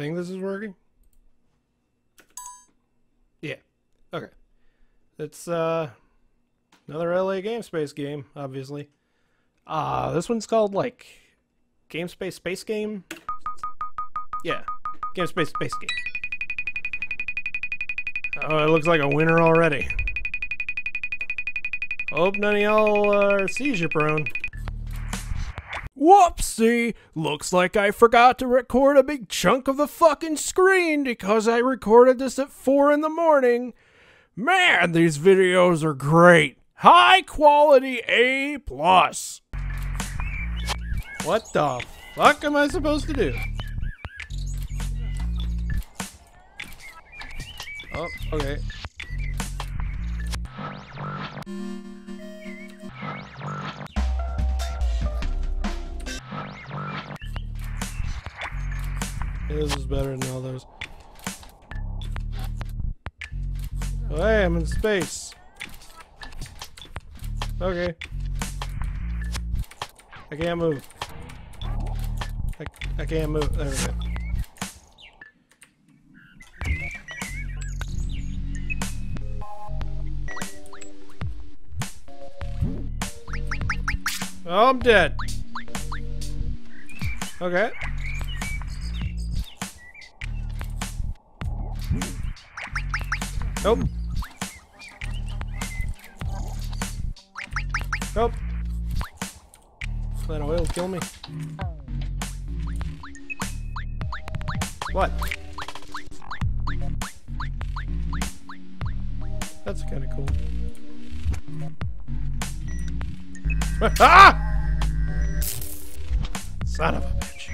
think this is working. Yeah. Okay. It's uh another LA Game Space game, obviously. Uh this one's called like Game Space Space Game. Yeah. Game Space Space Game. Oh, it looks like a winner already. Hope none of y'all are seizure prone. Whoopsie! Looks like I forgot to record a big chunk of the fucking screen because I recorded this at 4 in the morning. Man, these videos are great. High quality A plus. What the fuck am I supposed to do? Oh, okay. This is better than all those. Oh, hey, I'm in space. Okay. I can't move. I, I can't move. There we go. Oh, I'm dead. Okay. Nope. Nope. That oil kill me. What? That's kind of cool. ah! Son of a bitch.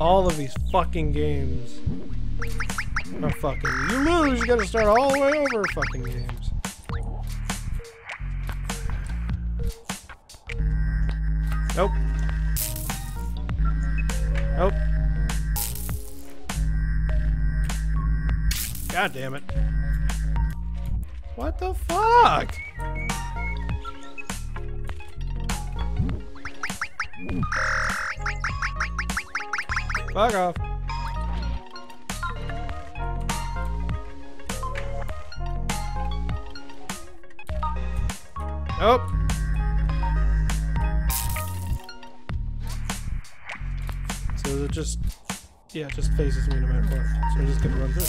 All of these fucking games are fucking. You lose, you gotta start all the way over fucking games. Nope. Nope. God damn it. What the fuck? Fuck off. Nope. So it just, yeah, it just faces me no matter what. So I'm just gonna run through.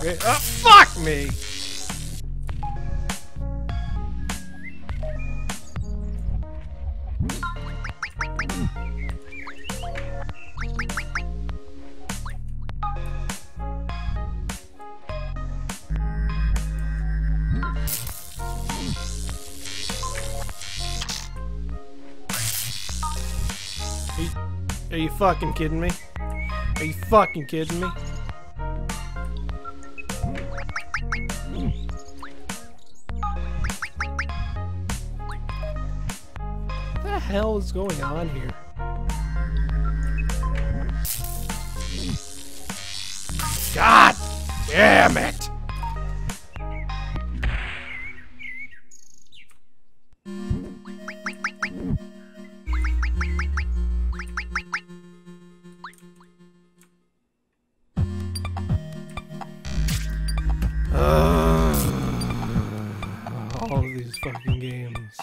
Okay. Oh, fuck me! Are you, are you fucking kidding me? Are you fucking kidding me? What the hell is going on here? God damn it! Fucking games.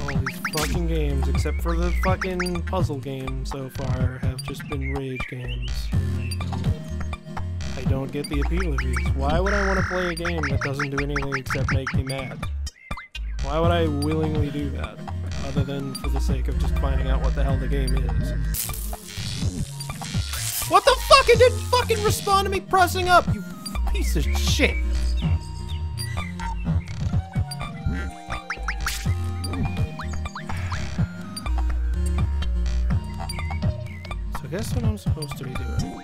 All these fucking games, except for the fucking puzzle game so far, have just been rage games. I don't get the appeal of these. Why would I want to play a game that doesn't do anything except make me mad? Why would I willingly do that? Other than for the sake of just finding out what the hell the game is. What the fuck? It didn't fucking respond to me pressing up, you piece of shit. Guess what I'm supposed to be doing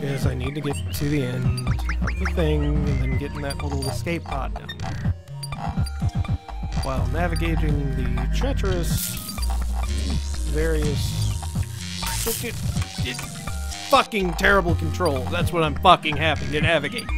is I need to get to the end of the thing and then get in that little escape pod down there. While navigating the treacherous various fucking terrible control. That's what I'm fucking having to navigate.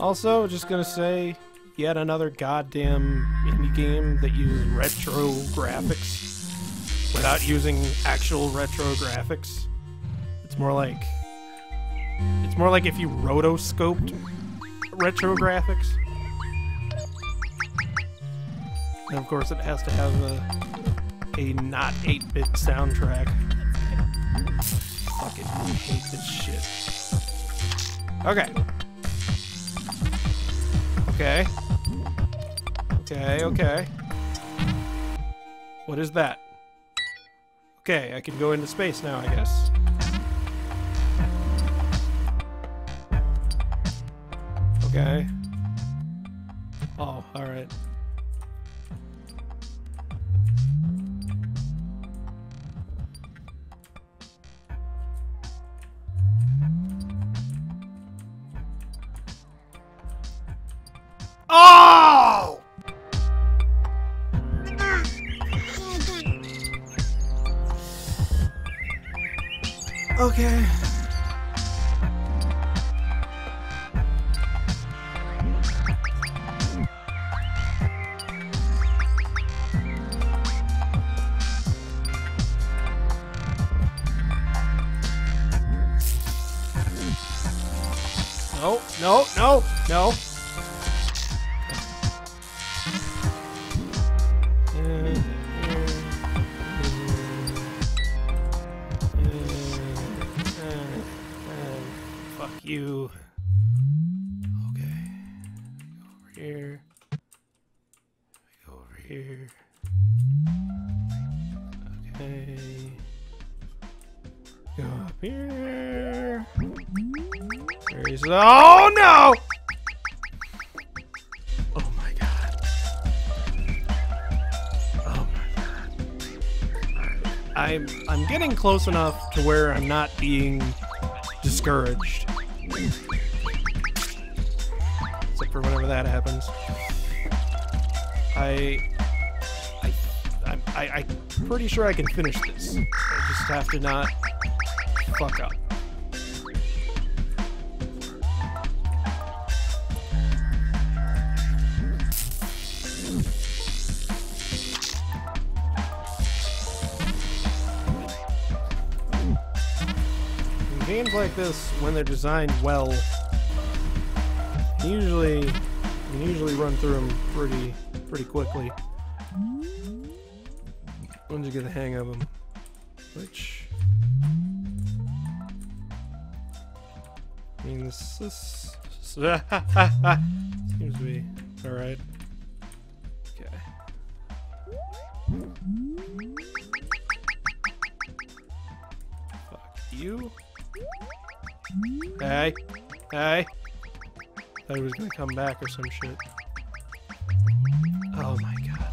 Also, just gonna say, yet another goddamn indie game that uses retro graphics without using actual retro graphics. It's more like it's more like if you rotoscoped retro graphics. And of course, it has to have a a not 8-bit soundtrack. Fucking hate this shit. Okay. Okay. Okay, okay. What is that? Okay, I can go into space now, I guess. Okay. Oh, alright. Okay. No, no, no, no. You. Okay. Over here. Go over here. Okay. Go up here. There he's. Oh no! Oh my god. Oh my god. I'm I'm getting close enough to where I'm not being discouraged. Except for whenever that happens. I I I'm I, I'm pretty sure I can finish this. I just have to not fuck up. Games like this, when they're designed well, usually you can usually run through them pretty pretty quickly. Once you get the hang of them, which I mean this this seems to be all right. Okay. Fuck you. Hey. Hey. Thought he was gonna come back or some shit. Oh my god.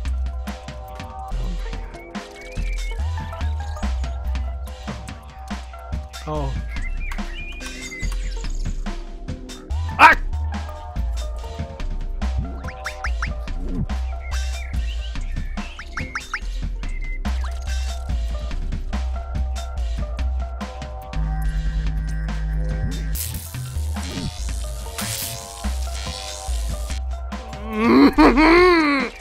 Oh my god. Oh. Ah!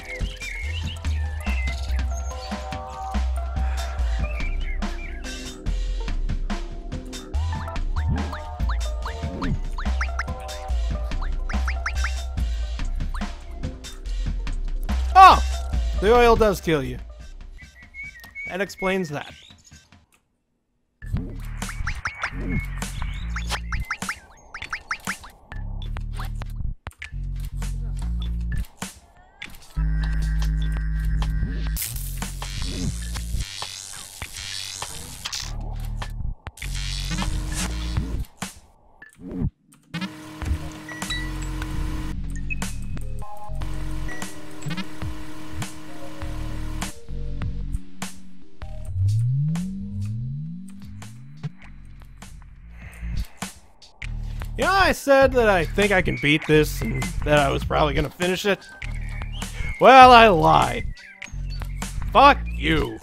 Oh! The oil does kill you. That explains that. You know, I said that I think I can beat this and that I was probably gonna finish it. Well, I lied. Fuck you.